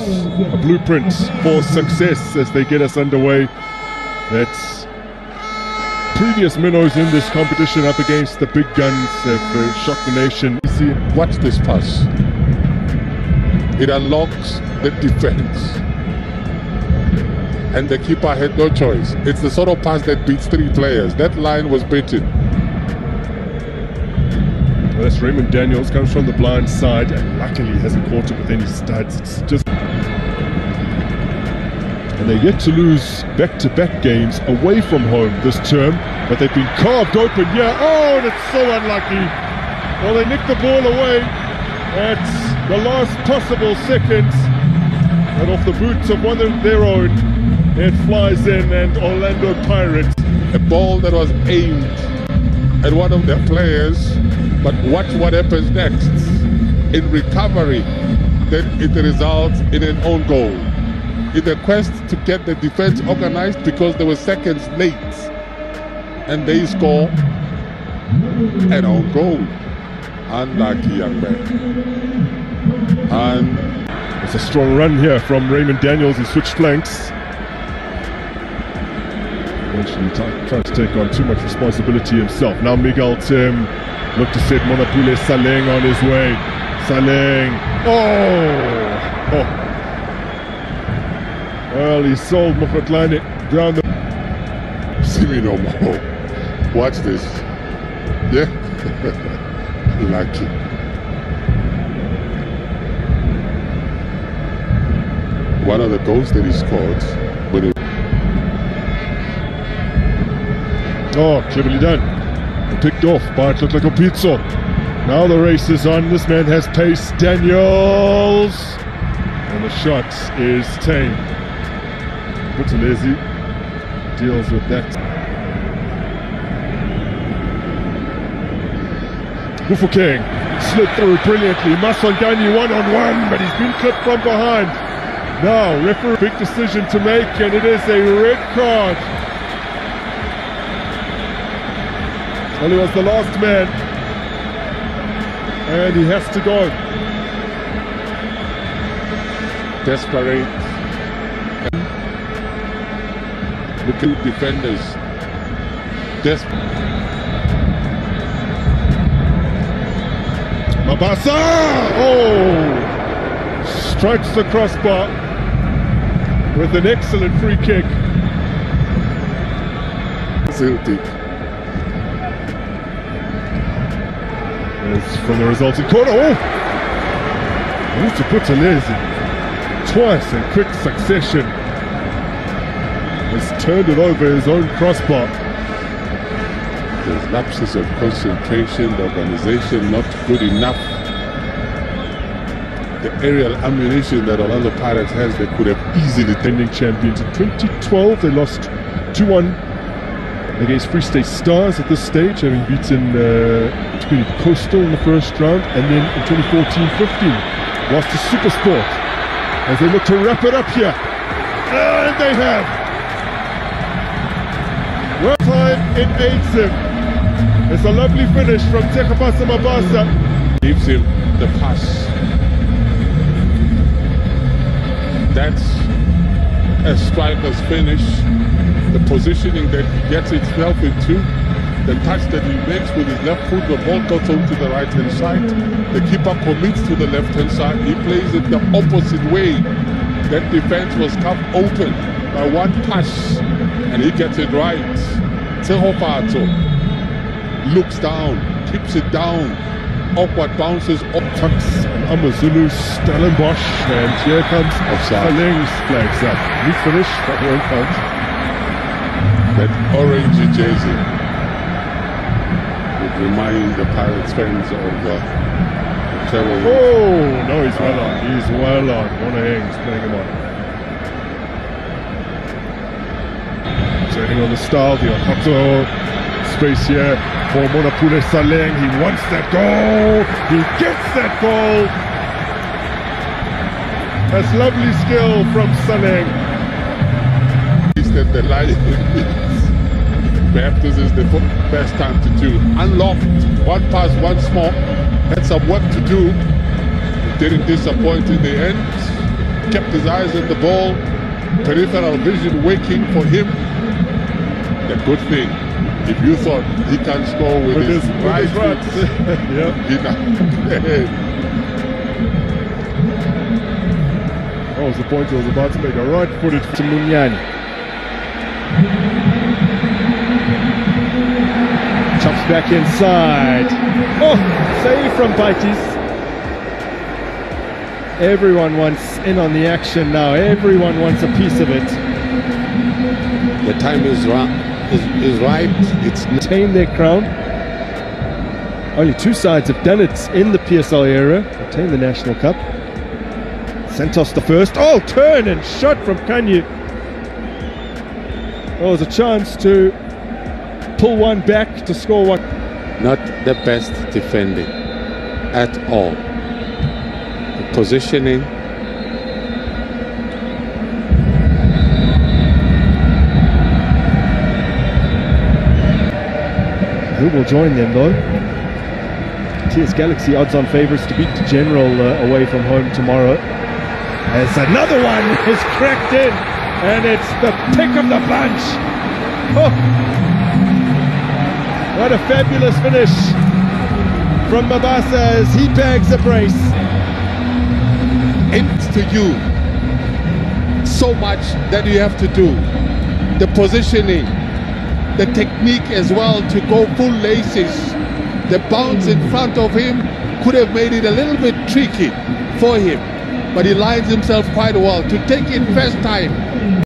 A blueprint for success as they get us underway. That's previous minnows in this competition up against the big guns have uh, shocked the nation. See, watch this pass. It unlocks the defense. And the keeper had no choice. It's the sort of pass that beats three players. That line was beaten. That's Raymond Daniels, comes from the blind side and luckily hasn't caught it with any studs. It's just and they're yet to lose back-to-back games away from home this term, but they've been carved open here. Oh, and it's so unlucky. Well, they nicked the ball away at the last possible seconds, and off the boots of one of their own, it flies in, and Orlando Pirates. A ball that was aimed at one of their players, but watch what happens next. In recovery, then it results in an own goal in the quest to get the defense organized because they were seconds late. And they score an own goal. Unlucky young man. And it's a strong run here from Raymond Daniels. He switched flanks. Eventually trying to take on too much responsibility himself. Now Miguel Timm look to set Monnapule Saleng on his way. Saleng. Oh! oh. Well, he sold Mokhotlane down the. See me no more. Watch this. Yeah. Lucky. One of the goals that he scored when it. Oh, cleverly done. Picked off by Tlotleko Now the race is on. This man has pace. Daniels. And the shot is tame. Buthelezi deals with that. King slid through brilliantly. Masongani one on one, but he's been clipped from behind. Now, referee, big decision to make, and it is a red card. Well, he was the last man, and he has to go. Desperate the two defenders. Des Mabasa! Oh! Strikes the crossbar with an excellent free kick. Celtic. From the resulting corner. Oh! Moved to Buthelezi. Twice in quick succession has turned it over his own crossbar. There's lapses of concentration, the organization not good enough. The aerial ammunition that Orlando Pirates has, they could have easily defending champions. In 2012, they lost 2-1 against Free State Stars at this stage, having beaten uh, Coastal in the first round, and then in 2014-15 lost to Supersport as they look to wrap it up here. And they have. Well time it aids him. It's a lovely finish from Tshegofatso Mabasa. Gives him the pass. That's a striker's finish. The positioning that he gets himself into. The touch that he makes with his left foot, the ball goes on to the right hand side. The keeper commits to the left hand side. He plays it the opposite way. That defense was cut open by one touch, and he gets it right. Tshegofatso looks down, keeps it down, awkward bounces up. Tucks Amazulu Stellenbosch, and here comes offside. flags up. Neat finish, but won't count. That orange jersey would remind the Pirates fans of uh, Terrell. Oh, no, he's well on. He's well on. Monahang's playing him on. Turning on the style, the Okoto space here for Monnapule Saleng. He wants that goal. He gets that goal. That's lovely skill from Saleng. Said the Lions. Perhaps is the best time to do. Unlocked, one pass, one small. Had some work to do. Didn't disappoint in the end. kept his eyes on the ball, peripheral vision waking for him. The good thing, if you thought he can score with, With his, his, right foot, yeah. he That was the point I was about to make. A right footed to Munyani. Back inside. Oh, save from Paitis. Everyone wants in on the action now. Everyone wants a piece of it. the time is, is, is right. It's Retain their crown. Only two sides have done it in the PSL era. Retain the National Cup. Santos the first. Oh, turn and shot from Kanyu. There was a chance to pull one back to score one. not the best defending at all. The positioning, Who will join them though? TS Galaxy odds on favourites to beat the General uh, away from home tomorrow. As another one is cracked in, and it's the pick of the bunch. Oh, what a fabulous finish from Mabasa as he bags a brace. it's to you. So much that you have to do. The positioning, the technique as well to go full laces. The bounce in front of him could have made it a little bit tricky for him, but he lines himself quite well to take it first time